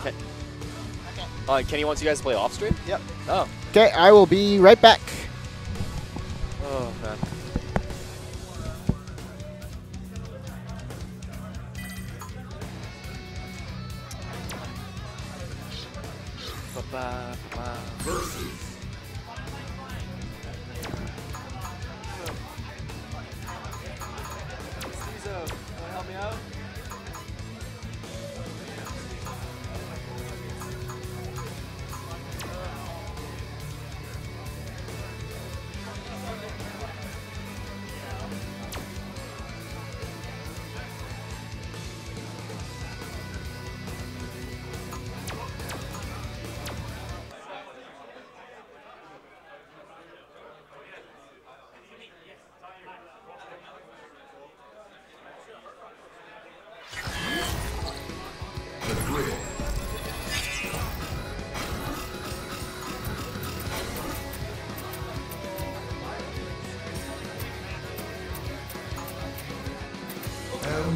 Okay. Uh, Kenny wants you guys to play off stream? Yep. Oh. Okay, I will be right back. Oh, man. Ba-ba,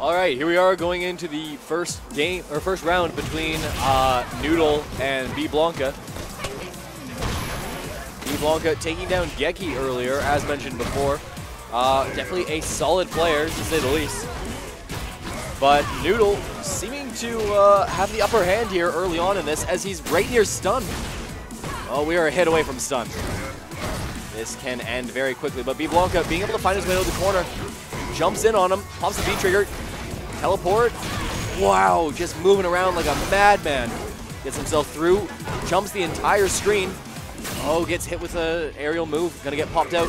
All right, here we are going into the first game or first round between uh, Noodle and B Blanka. B Blanka taking down Geki earlier, as mentioned before. Uh, definitely a solid player, to say the least. But Noodle seeming to uh, have the upper hand here early on in this, as he's right near stun. Oh, we are a hit away from stun. This can end very quickly, but B Blanka being able to find his way to the corner, jumps in on him, pops the V trigger, teleport. Wow, just moving around like a madman. Gets himself through, jumps the entire screen. Oh, gets hit with a aerial move, gonna get popped out.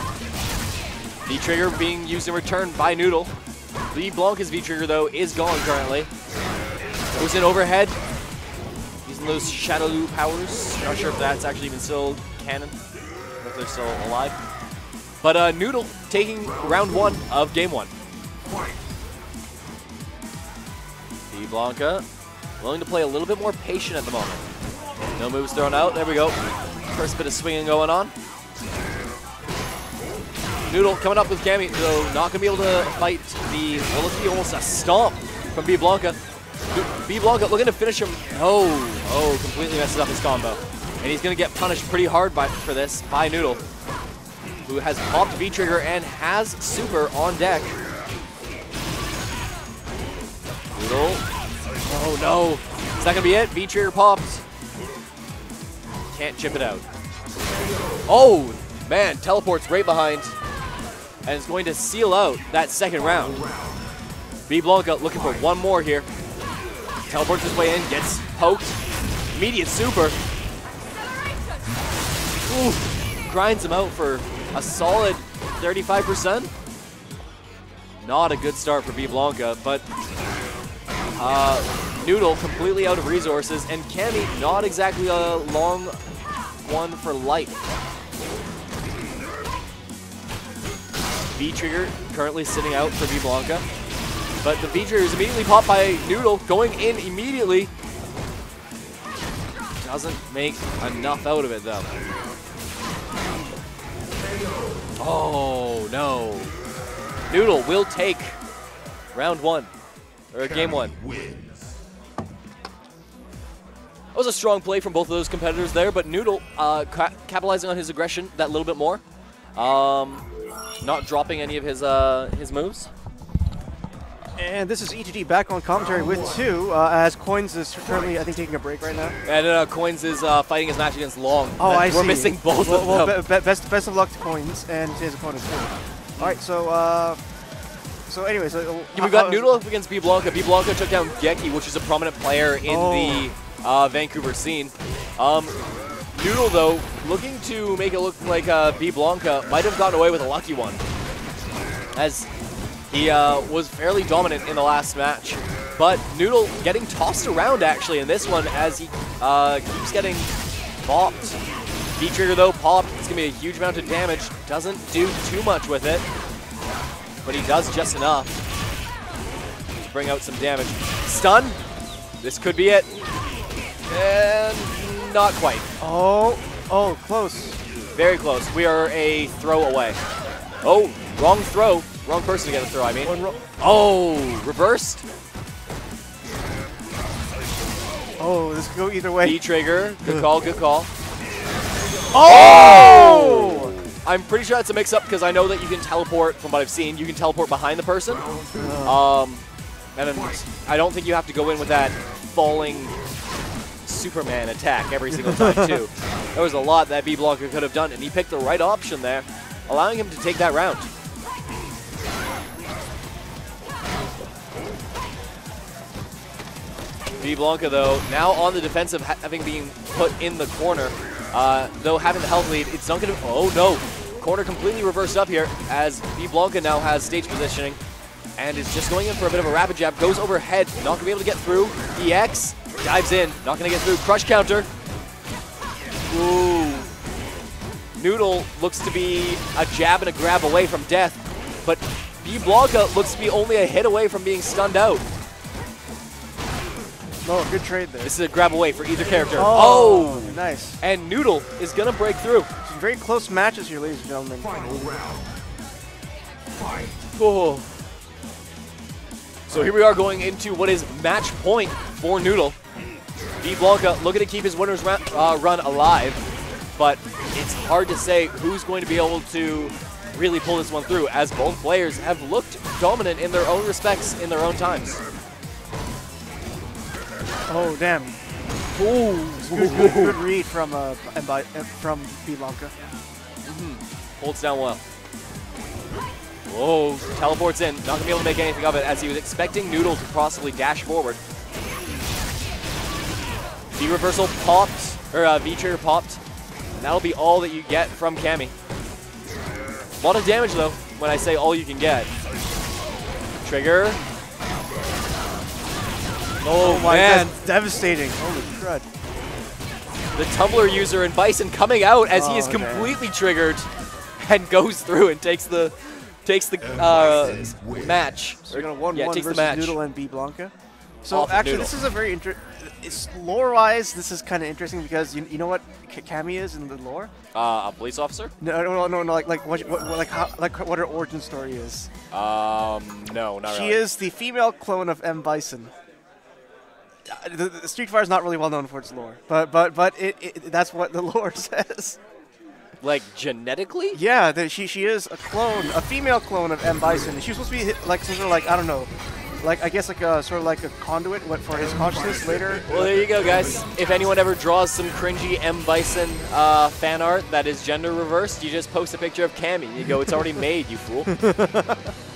V trigger being used in return by Noodle. The Blanka's V trigger though is gone currently. Goes in overhead, using those Shadow powers. Not sure if that's actually even still canon, if they're still alive. But uh, Noodle taking round one of game one. Blanka willing to play a little bit more patient at the moment. No moves thrown out. There we go. First bit of swinging going on. Noodle coming up with Cammy, though not going to be able to fight the, well, be almost a stomp from B Blanka. B Blanka looking to finish him. Oh, oh, completely messes up his combo. And he's going to get punished pretty hard by, for this by Noodle, who has popped V-Trigger and has Super on deck. Noodle. Oh no. Is that gonna be it? V-trigger pops. Can't chip it out. Oh, man, teleports right behind. And is going to seal out that second round. B Blanka looking for one more here. Teleports his way in, gets poked. Immediate super. Ooh, grinds him out for a solid 35%. Not a good start for B Blanka, but uh, Noodle completely out of resources, and Cammy not exactly a long one for life. V-Trigger currently sitting out for V-Blanka. but the V-Trigger is immediately popped by Noodle, going in immediately. Doesn't make enough out of it though. Oh no. Noodle will take round one, or game one. Wins. That was a strong play from both of those competitors there, but Noodle uh, ca capitalizing on his aggression that little bit more. Um, not dropping any of his uh, his moves. And this is EGG back on commentary with two, uh, as Coins is currently, I think, taking a break right now. And uh, Coins is uh, fighting his match against Long. Oh, I We're see. missing both well, of well, them. be- be- best, best of luck to Coins and to his opponents too. All right, so uh, so anyway, so Yeah, we got Noodle up against B Blanka. B Blanka took down Geki, which is a prominent player in Oh. the uh, Vancouver scene. Um, Noodle, though, looking to make it look like uh, B Blanka might have gotten away with a lucky one, as he uh, was fairly dominant in the last match. But Noodle getting tossed around actually in this one as he uh, keeps getting bopped. V-Trigger though popped. It's going to be a huge amount of damage. Doesn't do too much with it, but he does just enough to bring out some damage. Stun. This could be it. And not quite. Oh, oh, close. Very close. We are a throw away. Oh, wrong throw. Wrong person to get a throw, I mean. Oh, reversed. oh, this could go either way. V trigger. Good call, good call. Oh! I'm pretty sure that's a mix-up because I know that you can teleport, from what I've seen, you can teleport behind the person. Um, and then I don't think you have to go in with that falling Superman attack every single time, too. There was a lot that B Blanka could have done, and he picked the right option there, allowing him to take that round. B Blanka, though, now on the defensive, having been put in the corner. Uh, though having the health lead, it's not going to. Oh no! Corner completely reversed up here as B Blanka now has stage positioning and is just going in for a bit of a rapid jab. Goes overhead, not going to be able to get through. EX dives in, not going to get through. Crush counter. Ooh. Noodle looks to be a jab and a grab away from death, but B Blanka looks to be only a hit away from being stunned out. Oh, good trade there. This is a grab away for either character. Oh, oh. nice. And Noodle is going to break through. Some very close matches here, ladies and gentlemen. Final round. Fight. Oh. So here we are going into what is match point for Noodle. B Blanka looking to keep his winner's ra uh, run alive, but it's hard to say who's going to be able to really pull this one through, as both players have looked dominant in their own respects in their own times. Oh, damn. Ooh, good, good, good read from uh, Mbi- uh, from B Blanka. Holds down well. Whoa, teleports in. Not going to be able to make anything of it as he was expecting Noodle to possibly dash forward. V reversal popped, or uh, V trigger popped. And that'll be all that you get from Cammy. A lot of damage though, when I say all you can get. Trigger. Oh, my man. that's devastating. Holy crud. The Tumbler user and Bison coming out as he is Oh, damn. completely triggered and goes through and takes the takes the uh, match. So we're gonna one yeah, one takes the versus match. Noodle and B Blanka. So Off actually, Noodle. this is a very interesting. It's lore-wise, this is kind of interesting because you, you know what K- Cammy is in the lore? Uh, a police officer? No, no, no, no. Like, like what, what, what- like how, like what her origin story is. Um, no, not She really. is the female clone of M Bison. The, the Street Fighter is not really well known for its lore, but but but it, it that's what the lore says. like genetically. Yeah, that she she is a clone, a female clone of M Bison. She's supposed to be hit- like sort of like I don't know, like I guess like a sort of like a conduit what for his consciousness later. Well, there you go, guys. If anyone ever draws some cringy M Bison uh, fan art that is gender reversed, you just post a picture of Cammy. You go, it's already made, you fool.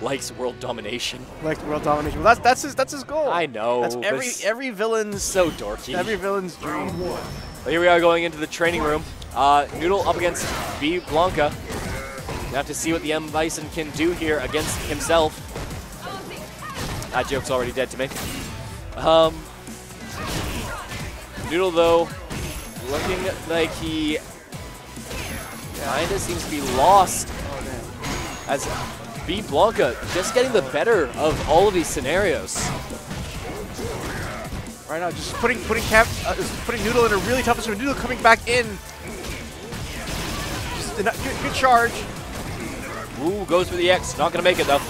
Likes world domination. Likes world domination. Well, that's that's his that's his goal. I know. That's every it's every villain's so dorky. every villain's dream. Round one. But here we are going into the training room. Uh, Noodle up against B Blanka. You have to see what the M Bison can do here against himself. That joke's already dead to me. Um, Noodle, though, looking like he kind of seems to be lost as B Blanka just getting the better of all of these scenarios. Right now, just putting putting Cap, uh, just putting Noodle in a really tough position. Noodle coming back in. Just a good, good charge. Ooh, goes for the X. Not going to make it, though.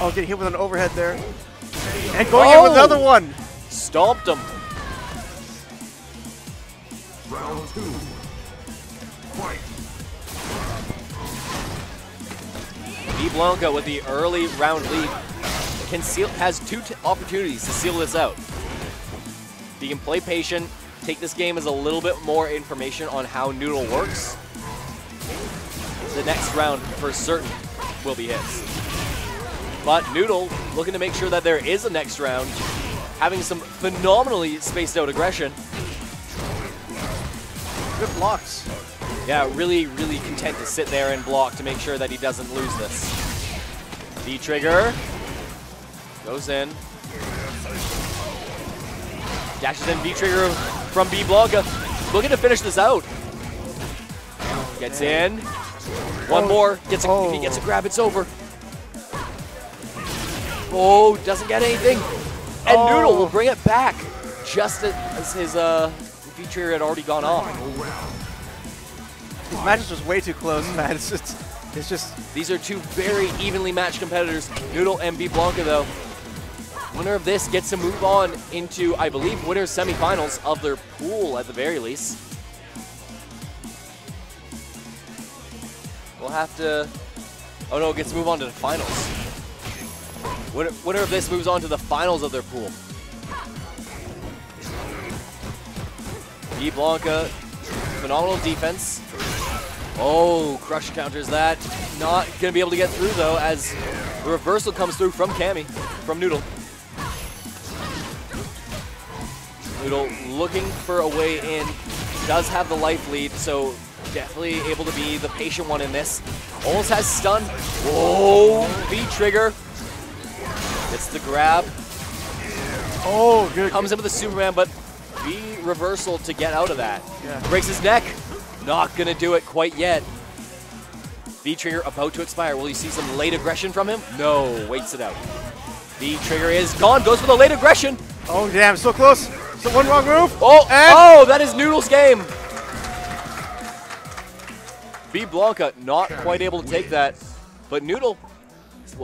Oh, getting hit with an overhead there. And going in with Oh! another one. Stomped him. Round two. Fight. Blanka with the early round lead can seal has two opportunities to seal this out. He can play patient, take this game as a little bit more information on how Noodle works. The next round, for certain, will be his. But Noodle looking to make sure that there is a next round, having some phenomenally spaced out aggression. Good blocks. Yeah, really, really content to sit there and block to make sure that he doesn't lose this. D trigger goes in. Dashes in V-Trigger from B Blanka. Looking to finish this out. Gets in. One more. Gets a, If he Oh. gets a grab, it's over. Oh, doesn't get anything. And Oh. Noodle will bring it back just as his uh, V-Trigger had already gone off. Is just way too close, man. It's just, it's just These are two very evenly matched competitors. Noodle and B Blanka, though. Winner of this gets to move on into, I believe, winners semifinals of their pool at the very least. We'll have to. Oh no, gets to move on to the finals. Winner, winner of this moves on to the finals of their pool. B Blanka, phenomenal defense. Oh, Crush counters that. Not going to be able to get through, though, as the reversal comes through from Cammy, from Noodle. Noodle looking for a way in. Does have the life lead, so definitely able to be the patient one in this. Almost has stun. Whoa, V-trigger. Gets the grab. oh good. Comes in with the Superman, but V reversal to get out of that. Yeah. Breaks his neck. Not gonna do it quite yet. V trigger about to expire. Will you see some late aggression from him? No, waits it out. V trigger is gone. Goes for the late aggression. Oh damn, so close. So one wrong move. Oh, And- oh, that is Noodle's game. V Blanka not quite able to take that, but Noodle